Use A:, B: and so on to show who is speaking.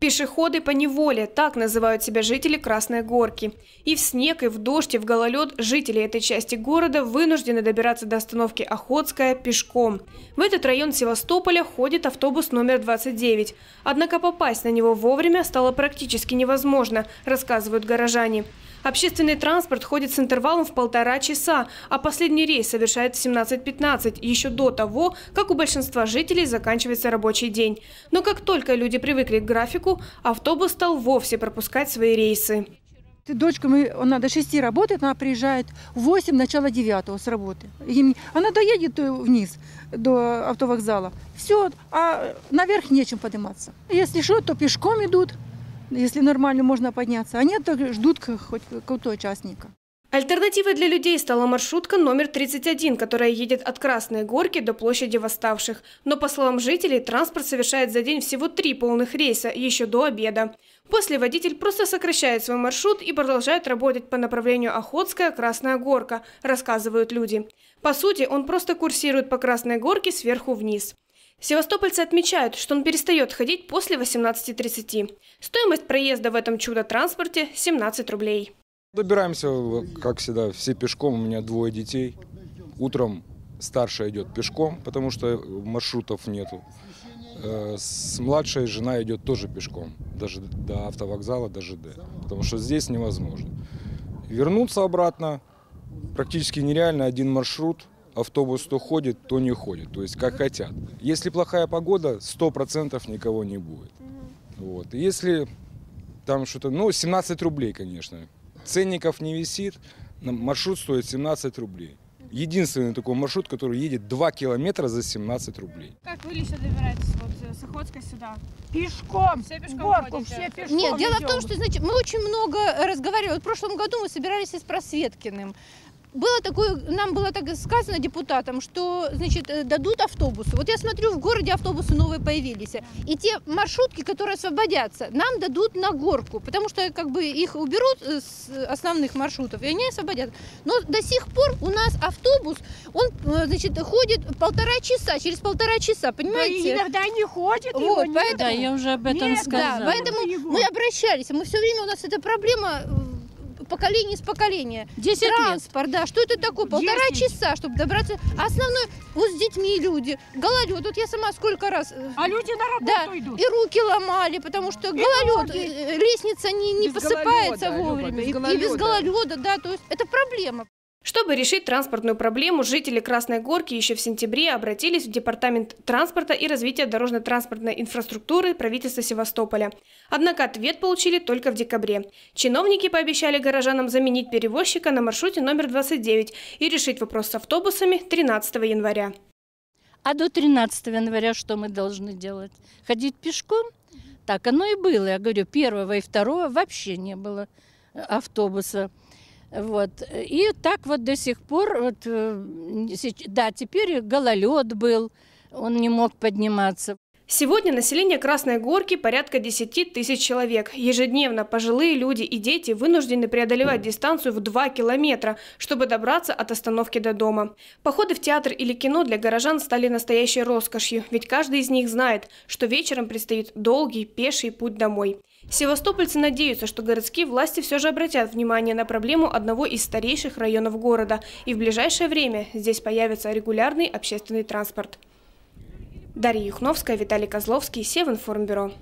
A: Пешеходы по неволе – так называют себя жители Красной Горки. И в снег, и в дождь, и в гололед жители этой части города вынуждены добираться до остановки Охотская пешком. В этот район Севастополя ходит автобус номер 29. Однако попасть на него вовремя стало практически невозможно, рассказывают горожане. Общественный транспорт ходит с интервалом в полтора часа, а последний рейс совершает в 17.15, еще до того, как у большинства жителей заканчивается рабочий день. Но как только люди привыкли к графику, автобус стал вовсе пропускать свои рейсы.
B: Дочка, мы, она до 6 работает, она приезжает в 8, начало 9 с работы. Она доедет э, вниз до автовокзала. Все, а наверх нечем подниматься. Если что, то пешком идут, если нормально можно подняться. Они так ждут хоть какого-то участника.
A: Альтернативой для людей стала маршрутка номер 31, которая едет от Красной Горки до площади Восставших. Но, по словам жителей, транспорт совершает за день всего три полных рейса, еще до обеда. После водитель просто сокращает свой маршрут и продолжает работать по направлению Охотская-Красная Горка, рассказывают люди. По сути, он просто курсирует по Красной Горке сверху вниз. Севастопольцы отмечают, что он перестает ходить после 18.30. Стоимость проезда в этом чудо-транспорте – 17 рублей.
C: Добираемся, как всегда, все пешком. У меня двое детей. Утром старшая идет пешком, потому что маршрутов нету. Э, с младшей жена идет тоже пешком, даже до автовокзала, до ЖД, потому что здесь невозможно. Вернуться обратно практически нереально. Один маршрут, автобус то ходит, то не ходит, то есть как хотят. Если плохая погода, 100% никого не будет. Вот. Если там что-то, ну, 17 рублей, конечно, Ценников не висит, маршрут стоит 17 рублей. Единственный такой маршрут, который едет 2 километра за 17 рублей.
A: Как вы лично добираетесь вот э, с Охотской сюда?
B: Пешком.
A: Все пешком
B: Горку,
A: ходите?
B: все пешком
D: Нет, дело
B: идем.
D: в том, что значит, мы очень много разговаривали. Вот в прошлом году мы собирались с Просветкиным было такое, нам было так сказано депутатам, что, значит, э, дадут автобусы. Вот я смотрю, в городе автобусы новые появились. И те маршрутки, которые освободятся, нам дадут на горку, потому что как бы их уберут с основных маршрутов, и они освободят. Но до сих пор у нас автобус, он, э, значит, ходит полтора часа, через полтора часа, понимаете?
B: Да, иногда не ходит,
D: Вот, поэтому-
E: Да, я уже об этом
B: Нет,
E: сказала.
D: Да, поэтому мы обращались, мы все время, у нас эта проблема э, поколение с поколения.
E: 10 лет.
D: Транспорт, да, что это такое? Полтора
B: Десять.
D: часа, чтобы добраться. А основной, вот с детьми люди, гололед, вот я сама сколько раз... э,
B: А люди на
D: Да,
B: работу идут.
D: и руки ломали, потому что гололед,
B: ноги.
D: э, лестница не, не
F: Без
D: посыпается
F: гололеда, Люба,
D: вовремя.
F: без
D: и, и без
F: гололеда,
D: да, то есть это проблема.
A: Чтобы решить транспортную проблему, жители Красной Горки еще в сентябре обратились в Департамент транспорта и развития дорожно-транспортной инфраструктуры правительства Севастополя. Однако ответ получили только в декабре. Чиновники пообещали горожанам заменить перевозчика на маршруте номер 29 и решить вопрос с автобусами 13 января.
E: А до 13 января что мы должны делать? Ходить пешком? Так оно и было. Я говорю, первого и второго вообще не было автобуса. Вот. И так вот до сих пор, вот, э, да, теперь гололед был, он не мог подниматься.
A: Сегодня население Красной Горки порядка 10 тысяч человек. Ежедневно пожилые люди и дети вынуждены преодолевать дистанцию в 2 километра, чтобы добраться от остановки до дома. Походы в театр или кино для горожан стали настоящей роскошью, ведь каждый из них знает, что вечером предстоит долгий пеший путь домой. Севастопольцы надеются, что городские власти все же обратят внимание на проблему одного из старейших районов города, и в ближайшее время здесь появится регулярный общественный транспорт. Дарья Юхновская, Виталий Козловский, Севинформбюро.